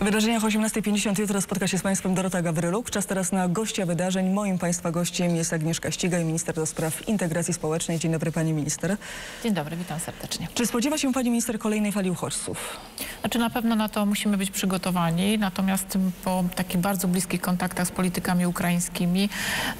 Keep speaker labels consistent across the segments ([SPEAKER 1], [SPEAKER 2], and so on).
[SPEAKER 1] W wydarzeniach 18.50 jutro spotka się z Państwem Dorota Gawryluk. Czas teraz na gościa wydarzeń. Moim Państwa gościem jest Agnieszka Ścigaj, minister do spraw integracji społecznej. Dzień dobry Pani Minister.
[SPEAKER 2] Dzień dobry, witam serdecznie.
[SPEAKER 1] Czy spodziewa się Pani Minister kolejnej fali uchodźców?
[SPEAKER 2] Znaczy na pewno na to musimy być przygotowani, natomiast po takich bardzo bliskich kontaktach z politykami ukraińskimi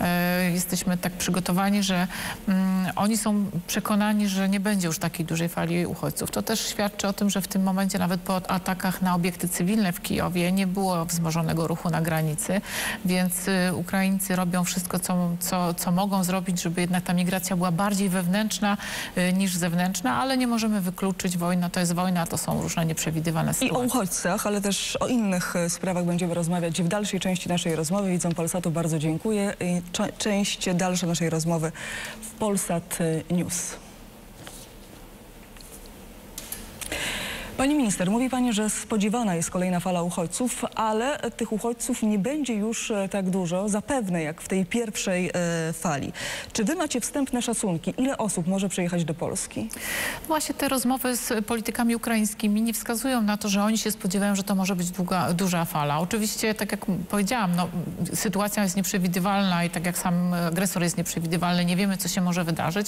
[SPEAKER 2] e, jesteśmy tak przygotowani, że mm, oni są przekonani, że nie będzie już takiej dużej fali uchodźców. To też świadczy o tym, że w tym momencie nawet po atakach na obiekty cywilne w Kijowie nie było wzmożonego ruchu na granicy, więc y, Ukraińcy robią wszystko, co, co, co mogą zrobić, żeby jednak ta migracja była bardziej wewnętrzna y, niż zewnętrzna, ale nie możemy wykluczyć wojna, to jest wojna, to są różne nieprzewidywalne
[SPEAKER 1] I o
[SPEAKER 2] sytuacje.
[SPEAKER 1] uchodźcach, ale też o innych e, sprawach będziemy rozmawiać w dalszej części naszej rozmowy. Widzą Polsatu, bardzo dziękuję. Część dalsza naszej rozmowy w Polsat News. Pani minister, mówi pani, że spodziewana jest kolejna fala uchodźców, ale tych uchodźców nie będzie już e, tak dużo, zapewne jak w tej pierwszej e, fali. Czy wy macie wstępne szacunki? Ile osób może przyjechać do Polski?
[SPEAKER 2] Właśnie te rozmowy z politykami ukraińskimi nie wskazują na to, że oni się spodziewają, że to może być długa, duża fala. Oczywiście, tak jak powiedziałam, no, sytuacja jest nieprzewidywalna i tak jak sam agresor jest nieprzewidywalny, nie wiemy, co się może wydarzyć.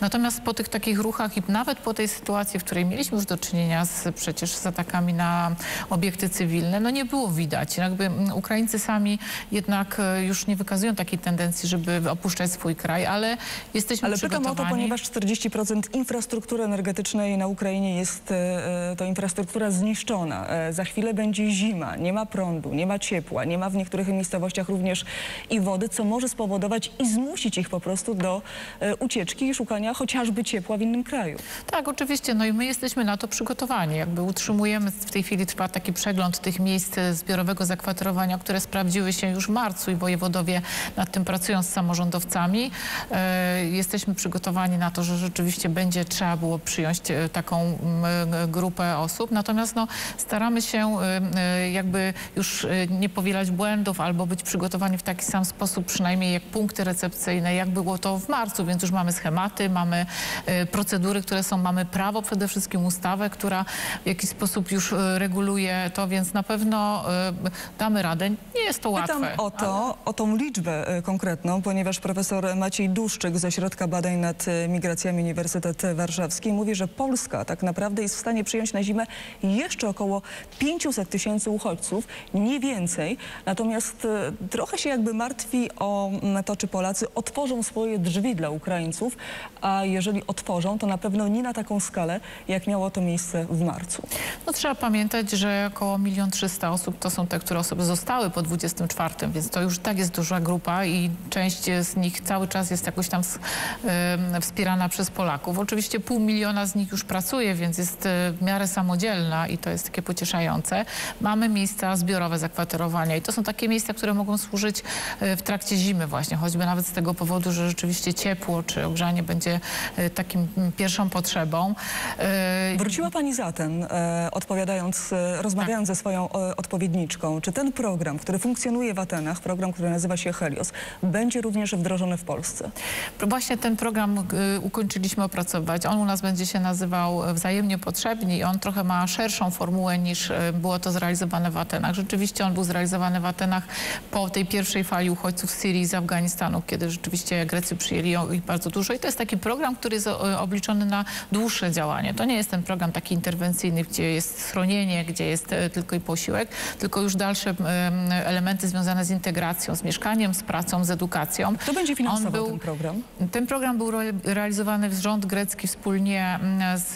[SPEAKER 2] Natomiast po tych takich ruchach i nawet po tej sytuacji, w której mieliśmy już do czynienia z, przecież z atakami na obiekty cywilne, no nie było widać. Jakby mm, Ukraińcy sami jednak e, już nie wykazują takiej tendencji, żeby opuszczać swój kraj, ale jesteśmy
[SPEAKER 1] Ale pytam o to,
[SPEAKER 2] przygotowani.
[SPEAKER 1] ponieważ 40% infrastruktury energetycznej na Ukrainie jest e, to infrastruktura zniszczona. E, Za chwilę będzie zima, nie ma prądu, nie ma ciepła, nie ma w niektórych miejscowościach również i wody, co może spowodować i zmusić ich po prostu do e, ucieczki i szukania chociażby ciepła w innym kraju.
[SPEAKER 2] Tak, oczywiście. No i my jesteśmy na to przygotowani. Jakby utrzymujemy, w tej chwili trwa taki przegląd tych miejsc e, zbiorowego zakwaterowania, które sprawdziły się już w marcu i wojewodowie nad tym pracują z samorządowcami. E, jesteśmy przygotowani na to, że rzeczywiście będzie trzeba było przyjąć e, taką grupę osób. Natomiast no, staramy się jakby już nie powielać błędów albo być przygotowani w taki sam sposób, przynajmniej jak punkty recepcyjne, jak było to w marcu, więc już mamy schematy, mamy procedury, które są, mamy prawo, przede wszystkim ustawę, która w jakiś sposób już e, reguluje to, więc na pewno e, damy radę. Nie jest to łatwe.
[SPEAKER 1] Pytam o to, o tą liczbę e, konkretną, ponieważ profesor Maciej Duszczyk z Ośrodka Badań nad Migracjami Uniwersytet Warszawski mówi, że Polska tak naprawdę jest w stanie przyjąć na zimę jeszcze około 500 tysięcy uchodźców, nie więcej. Natomiast trochę się jakby martwi o mm, to, czy Polacy otworzą swoje drzwi dla Ukraińców, a jeżeli otworzą, to na pewno nie na taką skalę, jak miało to miejsce w marcu.
[SPEAKER 2] No, trzeba pamiętać, że około 1 300 osób to są te, które osoby zostały po 24, więc to już tak jest duża grupa i część z nich cały czas jest jakoś tam wspierana przez Polaków. Oczywiście pół miliona z nich już pracuje, więc jest e, w miarę samodzielna i to jest takie pocieszające. Mamy miejsca zbiorowe zakwaterowania i to są takie miejsca, które mogą służyć e, w trakcie zimy właśnie, choćby nawet z tego powodu, że rzeczywiście ciepło czy ogrzanie będzie e, takim pierwszą potrzebą.
[SPEAKER 1] Wróciła Pani zatem, e, odpowiadając, e, rozmawiając ze swoją e, odpowiedniczką, czy ten program, który funkcjonuje w Atenach, program, który nazywa się Helios, będzie również wdrożony w Polsce?
[SPEAKER 2] Właśnie ten program ukończyliśmy opracowywać. On u nas będzie się nazywał Wzajemnie Potrzebni i on trochę ma szerszą formułę niż było to zrealizowane w Atenach. Rzeczywiście on był zrealizowany w Atenach po tej pierwszej fali uchodźców z Syrii i z Afganistanu, kiedy rzeczywiście Grecy przyjęli ich bardzo dużo. I to jest taki program, który jest obliczony na dłuższe działanie. To nie jest ten program taki interwencyjny, gdzie jest schronienie, gdzie jest e, tylko i posiłek, tylko już dalsze em, elementy związane z integracją, z mieszkaniem, z pracą, z edukacją.
[SPEAKER 1] Kto będzie finansował
[SPEAKER 2] był-
[SPEAKER 1] ten program?
[SPEAKER 2] ten program był re- realizowany w rząd grecki wspólnie z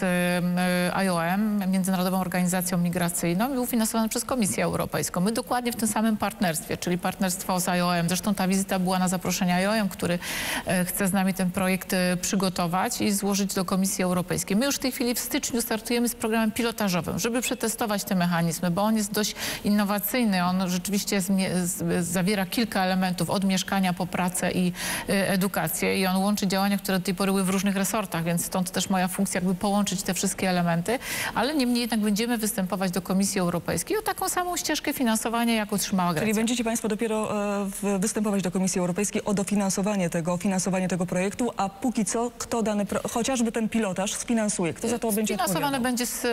[SPEAKER 2] IOM, Międzynarodową Organizacją Migracyjną i był finansowany przez Komisję Europejską. My dokładnie w tym samym partnerstwie, czyli partnerstwo z IOM. Zresztą ta wizyta była na zaproszenie IOM, który e, chce z nami ten projekt e, przygotować i złożyć do Komisji Europejskiej. My już w tej chwili w styczniu startujemy z programem pilotażowym, żeby przetestować te mechanizmy, bo on jest dość innowacyjny. On rzeczywiście zmie- z- zawiera kilka elementów od mieszkania po pracę i e, edukację i on łączy działania, które do tej pory były w różnych resortach, więc stąd też moja funkcja jakby połączyć te wszystkie elementy, ale niemniej jednak będziemy występować do Komisji Europejskiej o taką samą ścieżkę finansowania, jak otrzymała Grecja.
[SPEAKER 1] Czyli będziecie Państwo dopiero w- występować do Komisji Europejskiej o dofinansowanie tego, finansowanie tego projektu, a póki co kto dany, chociażby ten pilotaż sfinansuje? Kto za to będzie
[SPEAKER 2] Finansowane będzie z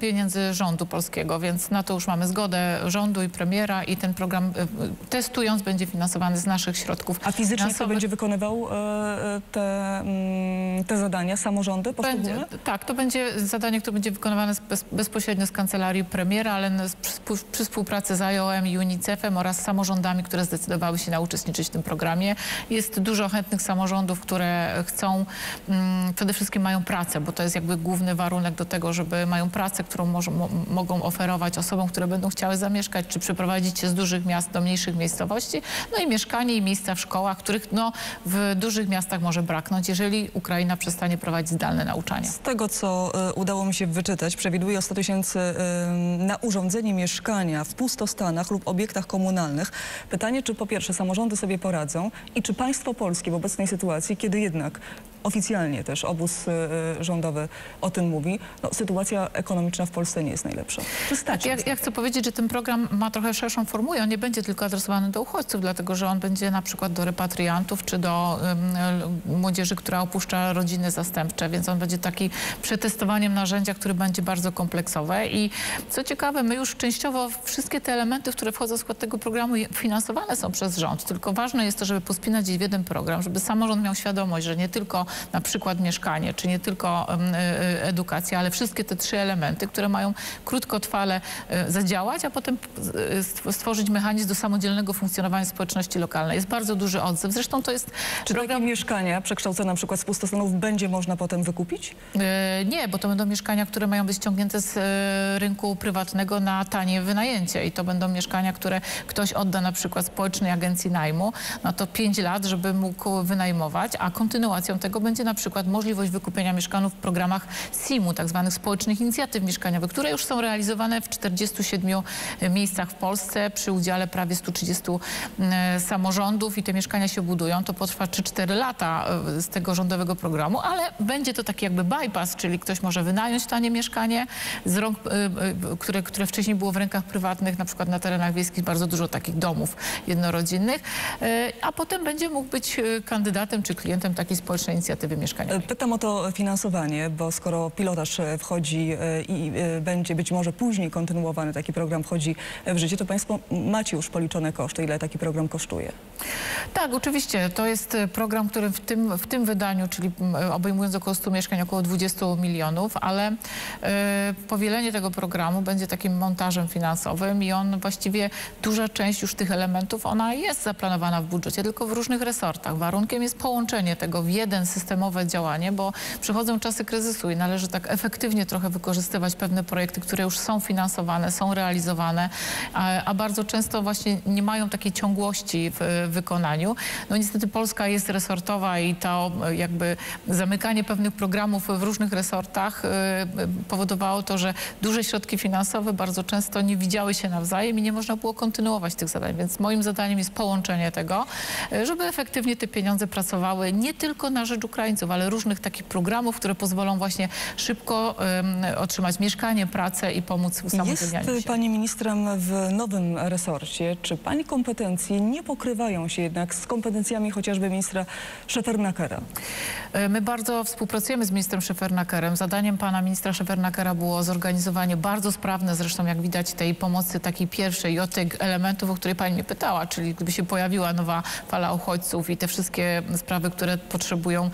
[SPEAKER 2] pieniędzy rządu polskiego, więc na to już mamy zgodę rządu i premiera i ten program e, testując będzie finansowany z naszych środków
[SPEAKER 1] A fizycznie kto będzie wykonywał e, e, te, mm, te zadania? Samorządy poszczególne?
[SPEAKER 2] Będzie, tak, to będzie zadanie, które będzie wykonywane bez, bezpośrednio z kancelarii premiera, ale przy, przy współpracy z IOM i UNICEF-em oraz samorządami, które zdecydowały się na uczestniczyć w tym programie. Jest dużo chętnych samorządów, które chcą, mm, przede wszystkim mają pracę, bo to jest jakby główny warunek do tego, żeby mają pracę, którą może, mo, mogą oferować osobom, które będą chciały zamieszkać, czy przeprowadzić się z dużych miast do mniejszych miejscowości. No i mieszkanie i miejsca w szkołach, których no, w dużych miastach może braknąć, jeżeli Ukraina przestanie prowadzić zdalne nauczanie.
[SPEAKER 1] Z tego, co e, udało mi się wyczytać, przewiduje o 100 tysięcy e, na urządzenie mieszkania w pustostanach lub obiektach komunalnych. Pytanie, czy po pierwsze samorządy sobie poradzą i czy państwo polskie w obecnej sytuacji, kiedy jednak oficjalnie też obóz e, e, rządowy o tym mówi, no, sytuacja ekonomiczna w Polsce nie jest najlepsza. Stać?
[SPEAKER 2] Ja,
[SPEAKER 1] nas
[SPEAKER 2] ja chcę powiedzieć, że ten program ma trochę szerszą formułę. On nie będzie tylko adresowany do uchodźców, dlatego że on będzie na przykład do repatriantów czy do um, młodzieży, która opuszcza rodziny zastępcze, więc on będzie taki przetestowaniem narzędzia, który będzie bardzo kompleksowe. I co ciekawe, my już częściowo wszystkie te elementy, które wchodzą w skład tego programu finansowane są przez rząd. Tylko ważne jest to, żeby pospinać je w jeden program, żeby samorząd miał świadomość, że nie tylko na przykład mieszkanie, czy nie tylko e, e, edukacja, ale wszystkie te trzy elementy, które mają krótkotrwale e, zadziałać, a potem stw- stworzyć mechanizm do samodzielnego funkcjonowania społeczności lokalnej. Jest bardzo duży odzew. Zresztą to jest
[SPEAKER 1] Czy
[SPEAKER 2] program...
[SPEAKER 1] takie mieszkania przekształcone na przykład z pustostanów będzie można potem wykupić?
[SPEAKER 2] Nie, bo to będą mieszkania, które mają być ściągnięte z rynku prywatnego na tanie wynajęcie i to będą mieszkania, które ktoś odda na przykład społecznej agencji najmu, no to 5 lat, żeby mógł wynajmować, a kontynuacją tego będzie na przykład możliwość wykupienia mieszkanów w programach SIM-u, tak zwanych społecznych inicjatyw mieszkaniowych, które już są realizowane w 47 miejscach w Polsce przy udziale prawie 130 e, samorządów i te mieszkania się budują. To potrwa 3-4 lata e, z tego rządowego programu, ale będzie to taki jakby bypass, czyli ktoś może wynająć tanie mieszkanie, rąk, e, które, które wcześniej było w rękach prywatnych, na przykład na terenach wiejskich bardzo dużo takich domów jednorodzinnych, a potem będzie mógł być kandydatem czy klientem takiej społecznej inicjatywy mieszkaniowej.
[SPEAKER 1] Pytam o to finansowanie, bo skoro pilotaż e, wchodzi e, i e, będzie być może później kontynuowany, taki program wchodzi w życie, to Państwo macie już policzone koszty, ile taki program kosztuje.
[SPEAKER 2] Tak, oczywiście. To jest e, program, który w tym, w tym wydaniu, czyli e, obejmując około 100 mieszkań, około 20 milionów, ale e, powielenie tego programu będzie takim montażem finansowym i on właściwie, duża część już tych elementów, ona jest zaplanowana w budżecie, tylko w różnych resortach. Warunkiem jest połączenie tego w jeden systemowe działanie, bo przychodzą czasy kryzysu i należy tak efektywnie trochę wykorzystywać pewne projekty, które już są finansowane, są realizowane, a, a bardzo często właśnie nie mają takiej ciągłości w wykonaniu. No niestety Polska jest resortowa i to jakby zamykanie pewnych programów w różnych resortach e, powodowało to, że duże środki finansowe bardzo często nie widziały się nawzajem i nie można było kontynuować tych zadań. Więc moim zadaniem jest połączenie tego, e, żeby efektywnie te pieniądze pracowały nie tylko na rzecz Ukraińców, ale różnych takich programów, które pozwolą właśnie szybko em, otrzymać mieszkanie, pracę i pomóc
[SPEAKER 1] Jest
[SPEAKER 2] usamodzielnianiu się.
[SPEAKER 1] Pani ministrem w nowym resorcie. Czy Pani kompetencje nie pokrywają się jednak z kompetencjami chociażby ministra Szefernakera?
[SPEAKER 2] E, My bardzo współpracujemy z ministrem Szefernakerem. Zadaniem pana ministra Szefernakera było zorganizowanie bardzo sprawne, zresztą jak widać, tej pomocy takiej pierwszej i od tych elementów, o które pani mnie pytała, czyli gdyby się pojawiła nowa fala uchodźców i te wszystkie sprawy, które potrzebują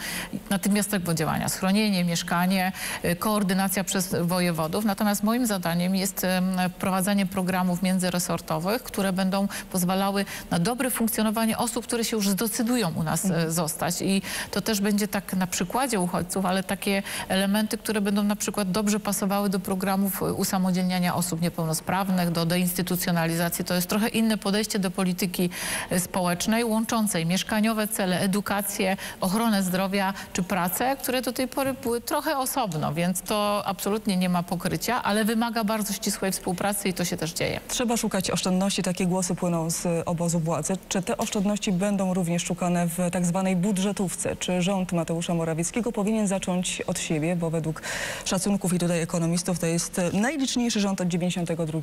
[SPEAKER 2] natychmiastowego działania. Schronienie, mieszkanie, e, koordynacja przez wojewodów. Natomiast moim zadaniem jest em, wprowadzanie programów międzyresortowych, które będą pozwalały na dobre funkcjonowanie osób, które się już zdecydują u nas e, zostać. I to też będzie tak na przykładzie uchodźców, ale takie elementy, które będą na przykład dobrze pasowały do programów e, usamodzielniania osób niepełnosprawnych, do deinstytucjonalizacji. To jest trochę inne podejście do polityki e, społecznej, łączącej mieszkaniowe cele, edukację, ochronę zdrowia czy pracę, które do tej pory były trochę osobno, więc to absolutnie nie ma pokrycia, ale wymaga bardzo ścisłej współpracy i to się też dzieje.
[SPEAKER 1] Trzeba szukać oszczędności, takie głosy płyną z obozu władzy. Czy te oszczędności będą również szukane w tak zwanej budżetówce? Czy rząd Mateusza Morawieckiego powinien zacząć od siebie, bo według szacunków i tutaj ekonomistów to jest najliczniejszy rząd od 92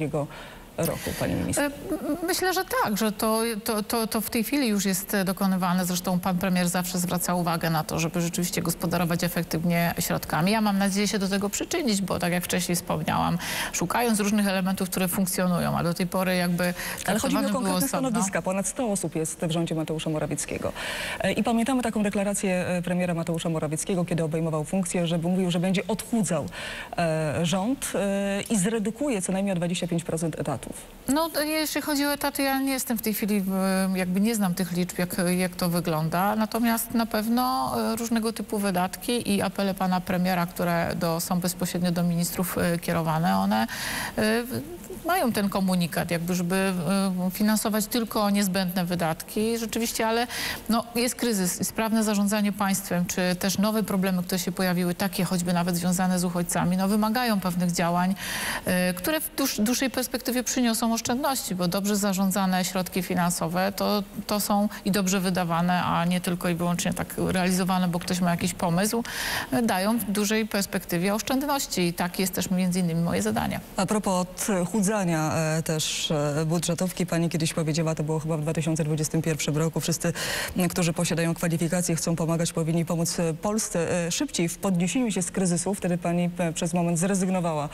[SPEAKER 1] roku, pani minister.
[SPEAKER 2] E, Myślę, że tak, że to, to, to, to w tej chwili już jest dokonywane. Zresztą pan premier zawsze zwraca uwagę na to, żeby rzeczywiście gospodarować efektywnie środkami. Ja mam nadzieję się do tego przyczynić, bo tak jak wcześniej wspomniałam, szukając różnych elementów, które funkcjonują, a do tej pory jakby
[SPEAKER 1] Ale chodzi mi o konkretne stanowiska. Ponad 100 osób jest w rządzie Mateusza Morawieckiego. E, I pamiętamy taką deklarację e, premiera Mateusza Morawieckiego, kiedy obejmował funkcję, żeby mówił, że będzie odchudzał e, rząd i zredukuje co najmniej o 25% etatów.
[SPEAKER 2] No, jeśli chodzi o etaty, ja nie jestem w tej chwili, jakby nie znam tych liczb, jak, jak to wygląda. Natomiast na pewno różnego typu wydatki i apele pana premiera, które do, są bezpośrednio do ministrów e, kierowane, one e, mają ten komunikat, jakby, żeby e, finansować tylko niezbędne wydatki. Rzeczywiście, ale no, jest kryzys i sprawne zarządzanie państwem, czy też nowe problemy, które się pojawiły, takie choćby nawet związane z uchodźcami, no, wymagają pewnych działań, e, które w dłuż, dłuższej perspektywie przyniosą oszczędności, bo dobrze zarządzane środki finansowe to, to są i dobrze wydawane, a nie tylko i wyłącznie tak realizowane, bo ktoś ma jakiś pomysł, e, dają w dużej perspektywie oszczędności i takie jest też między innymi moje zadanie.
[SPEAKER 1] A propos odchudzania e, też e, budżetówki, pani kiedyś powiedziała, to było chyba w 2021 roku, wszyscy, którzy posiadają kwalifikacje, chcą pomagać, powinni pomóc e, Polsce szybciej w podniesieniu się z kryzysu. Wtedy pani przez moment zrezygnowała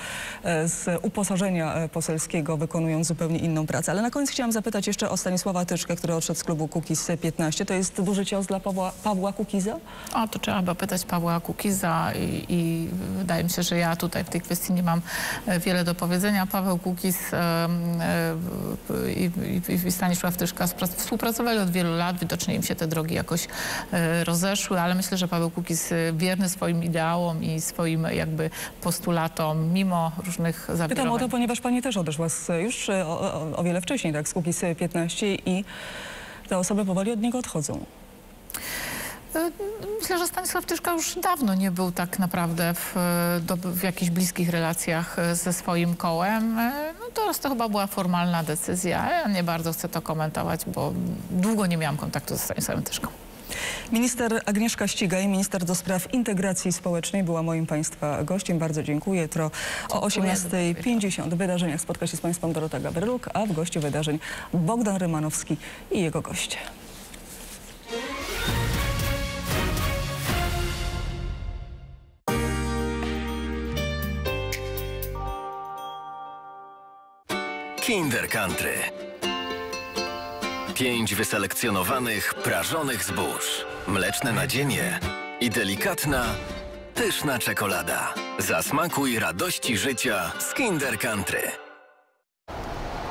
[SPEAKER 1] z uposażenia poselskiego, wykonując zupełnie inną pracę. Ale na koniec chciałam zapytać jeszcze o Stanisława Tyczkę, który odszedł z klubu Kukiz 15. To jest duży cios dla Pawła, Pawła Kukiza?
[SPEAKER 2] O, to trzeba by pytać Pawła Kukiza i, i wydaje mi się, że ja tutaj w tej kwestii nie mam wiele do powiedzenia. Paweł Kukiz em, e, i, i, i Stanisław Tyszka współpracowali od wielu lat. Widocznie im się te drogi jakoś e, rozeszły, ale myślę, że Paweł Kukiz e, wierny swoim ideałom i swoim jakby postulatom, mimo różnych
[SPEAKER 1] Pytam o
[SPEAKER 2] zawirowań.
[SPEAKER 1] to, ponieważ pani też odeszła z, już o, o, o wiele wcześniej, tak, z Kukiz 15 i te osoby powoli od niego odchodzą.
[SPEAKER 2] E, Myślę, że Stanisław Tyszka już dawno nie był tak naprawdę w, e, w jakichś bliskich relacjach e, ze swoim kołem. No teraz to chyba była formalna decyzja. Ja nie bardzo chcę to komentować, bo długo nie miałam kontaktu ze Stanisławem Tyszką.
[SPEAKER 1] Minister Agnieszka Ścigaj, minister do spraw integracji społecznej, była moim Państwa gościem. Bardzo dziękuję. Jutro o
[SPEAKER 2] Dziękuję.
[SPEAKER 1] 18.50 w wydarzeniach spotka się z Państwem Dorota Gawryluk, a w gościu wydarzeń Bogdan Rymanowski i jego goście.
[SPEAKER 3] Kinder Country. Pięć wyselekcjonowanych, prażonych zbóż, mleczne nadzienie i delikatna, pyszna czekolada. Zasmakuj radości życia z Kinder Country.